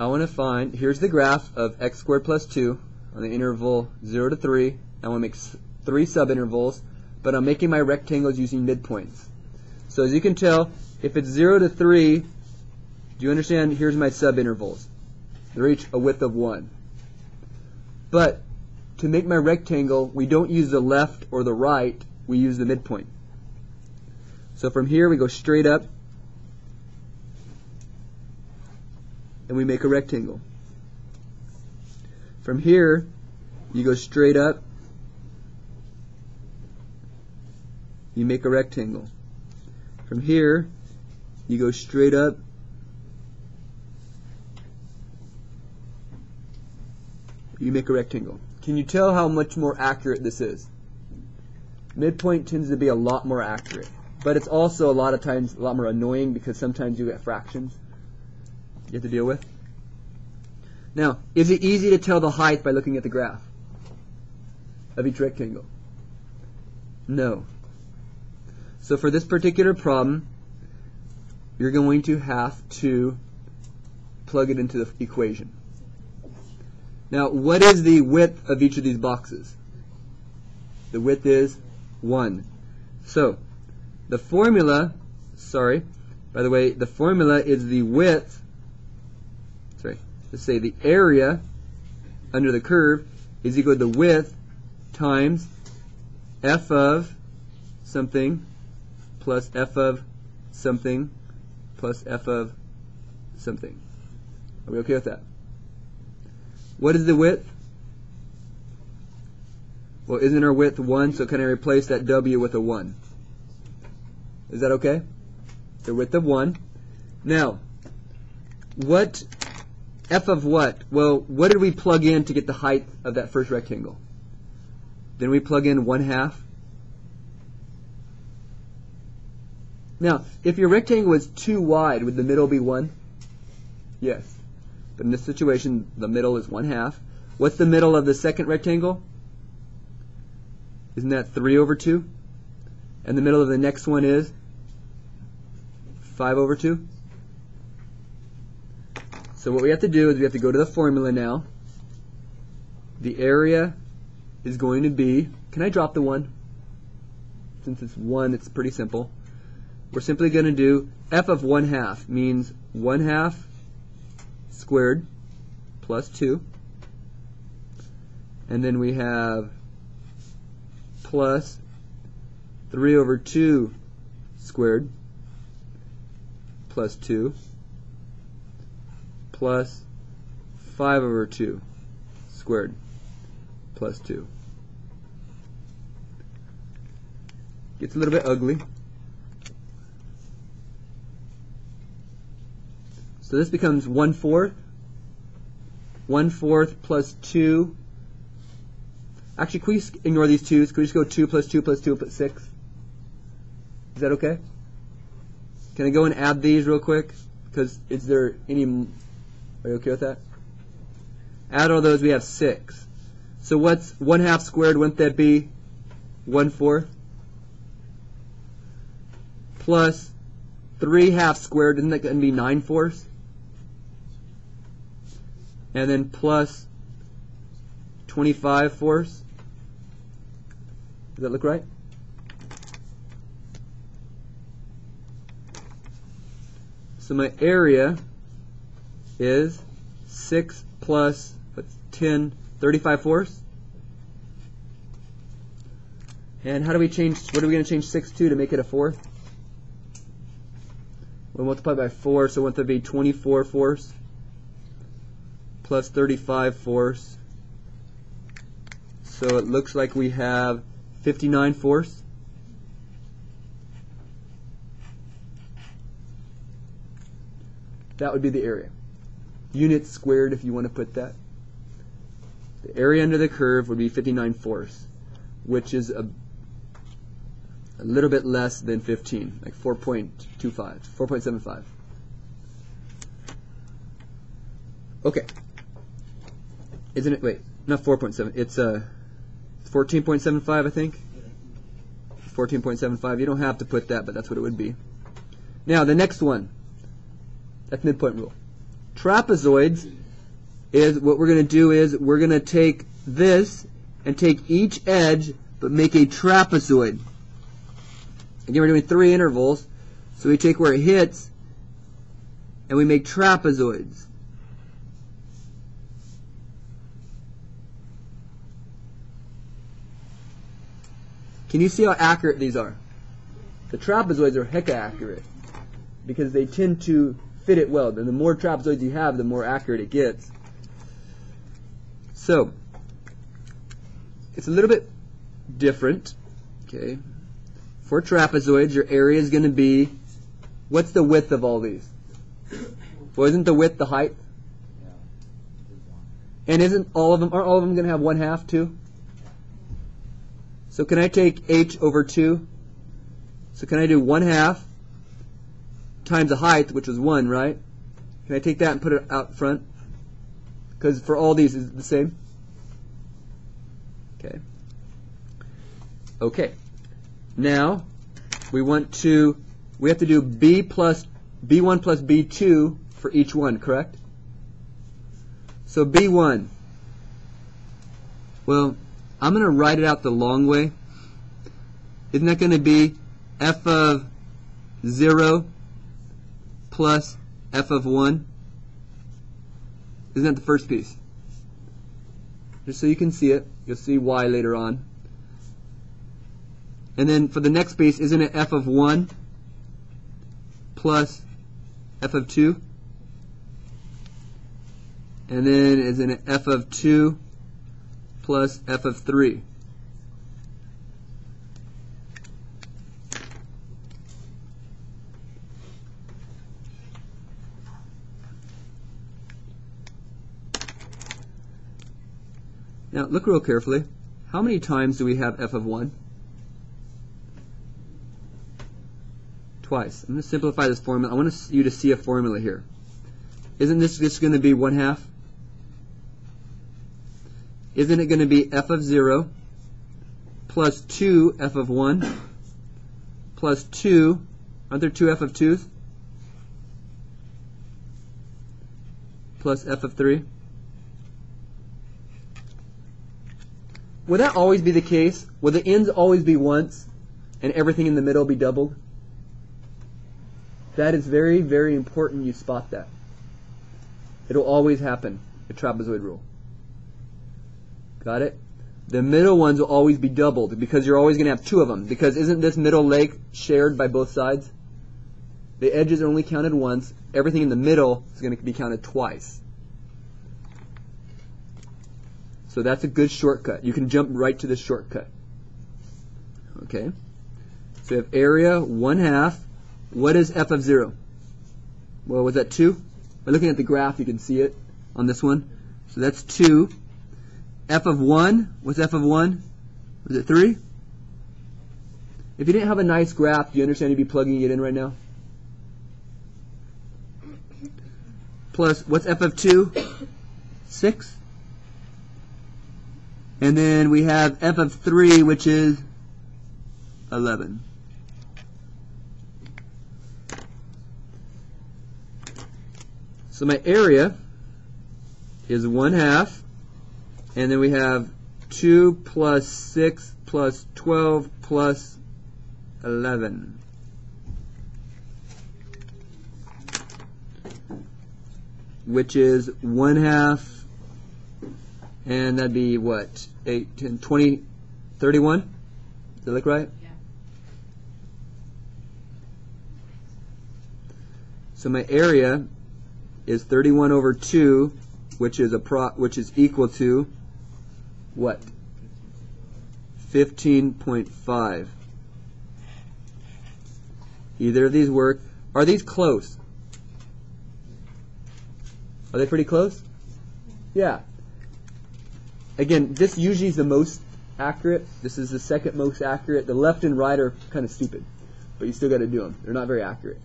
I want to find, here's the graph of x squared plus 2 on the interval 0 to 3. I want to make three subintervals, but I'm making my rectangles using midpoints. So as you can tell, if it's 0 to 3, do you understand? Here's my subintervals. They're each a width of 1. But to make my rectangle, we don't use the left or the right, we use the midpoint. So from here we go straight up and we make a rectangle. From here, you go straight up, you make a rectangle. From here, you go straight up, you make a rectangle. Can you tell how much more accurate this is? Midpoint tends to be a lot more accurate, but it's also a lot of times a lot more annoying because sometimes you get fractions you have to deal with. Now, is it easy to tell the height by looking at the graph of each rectangle? No. So for this particular problem, you're going to have to plug it into the equation. Now, what is the width of each of these boxes? The width is 1. So, the formula, sorry, by the way, the formula is the width sorry, let's say the area under the curve is equal to the width times f of something plus f of something plus f of something. Are we okay with that? What is the width? Well, isn't our width 1, so can I replace that w with a 1? Is that okay? The width of 1. Now, what f of what? Well, what did we plug in to get the height of that first rectangle? Then we plug in 1 half. Now, if your rectangle was too wide, would the middle be 1? Yes. But in this situation, the middle is 1 half. What's the middle of the second rectangle? Isn't that 3 over 2? And the middle of the next one is 5 over 2? So what we have to do is we have to go to the formula now. The area is going to be, can I drop the 1? Since it's 1, it's pretty simple. We're simply going to do f of 1 half means 1 half squared plus 2. And then we have plus 3 over 2 squared plus 2 plus 5 over 2 squared plus 2. Gets a little bit ugly. So this becomes 1 fourth. 1 fourth plus 2. Actually, can we ignore these 2's? Can we just go 2 plus 2 plus 2 plus 6? Is that okay? Can I go and add these real quick? Because is there any are you okay with that? Add all those, we have 6. So what's 1 half squared? Wouldn't that be 1 fourth? Plus 3 half squared, isn't that going to be 9 fourths? And then plus 25 fourths. Does that look right? So my area is 6 plus what's 10, 35 fourths. And how do we change, what are we going to change 6 to to make it a fourth? We'll multiply by 4, so won't that be 24 fourths plus 35 fourths? So it looks like we have 59 fourths. That would be the area units squared if you want to put that. The area under the curve would be 59 fourths, which is a, a little bit less than 15, like 4.25, 4.75. Okay. Isn't it, wait, not 4.7, it's uh, 14.75 I think? 14.75, you don't have to put that, but that's what it would be. Now, the next one, that's midpoint rule trapezoids is what we're going to do is we're going to take this and take each edge but make a trapezoid. Again, we're doing three intervals. So we take where it hits and we make trapezoids. Can you see how accurate these are? The trapezoids are hecka accurate because they tend to fit it well. And the more trapezoids you have, the more accurate it gets. So, it's a little bit different. Okay. For trapezoids, your area is going to be, what's the width of all these? Well, isn't the width the height? And isn't all of them, aren't all of them going to have one half too? So can I take h over 2? So can I do 1 half times the height, which was 1, right? Can I take that and put it out front? Because for all these, is it the same? Okay. Okay. Now, we want to, we have to do b plus, b1 plus b2 for each one, correct? So b1, well, I'm going to write it out the long way. Isn't that going to be f of 0 plus f of 1? Isn't that the first piece? Just so you can see it. You'll see why later on. And then for the next piece, isn't it f of 1 plus f of 2? And then isn't it f of 2 plus f of 3. Now look real carefully. How many times do we have f of 1? Twice. I'm going to simplify this formula. I want you to see a formula here. Isn't this just going to be 1 half? isn't it going to be f of 0 plus 2 f of 1 plus 2, aren't there two f of 2s? Plus f of 3. Would that always be the case? Would the ends always be once and everything in the middle be doubled? That is very, very important you spot that. It'll always happen, the trapezoid rule. Got it? The middle ones will always be doubled because you're always going to have two of them. Because isn't this middle leg shared by both sides? The edges are only counted once. Everything in the middle is going to be counted twice. So that's a good shortcut. You can jump right to the shortcut. Okay? So you have area, 1 half. What is f of 0? Well, was that 2? By looking at the graph, you can see it on this one. So that's 2 f of 1, what's f of 1? Was it 3? If you didn't have a nice graph, do you understand you'd be plugging it in right now? Plus, what's f of 2? 6. And then we have f of 3, which is 11. So my area is 1 half and then we have 2 plus 6 plus 12 plus 11. Which is 1 half, and that'd be what? 8, 10, 20, 31? Does that look right? Yeah. So my area is 31 over 2, which is a pro, which is equal to what? 15.5. Either of these work. Are these close? Are they pretty close? Yeah. Again, this usually is the most accurate. This is the second most accurate. The left and right are kind of stupid, but you still got to do them. They're not very accurate.